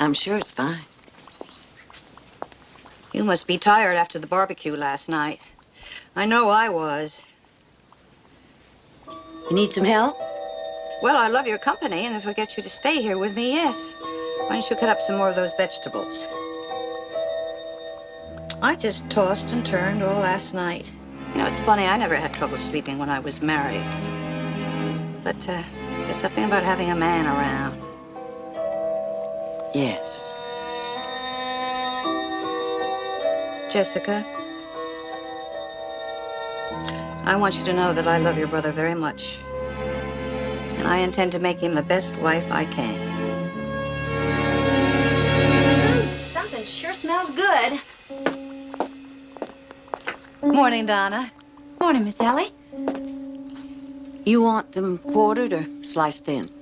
I'm sure it's fine. You must be tired after the barbecue last night. I know I was. You need some help? Well, I love your company, and if I get you to stay here with me, yes. Why don't you cut up some more of those vegetables? I just tossed and turned all last night. You know, it's funny, I never had trouble sleeping when I was married. But uh, there's something about having a man around. Yes. Jessica, I want you to know that I love your brother very much. And I intend to make him the best wife I can. Something sure smells good. Morning, Donna. Morning, Miss Ellie. You want them quartered or sliced thin?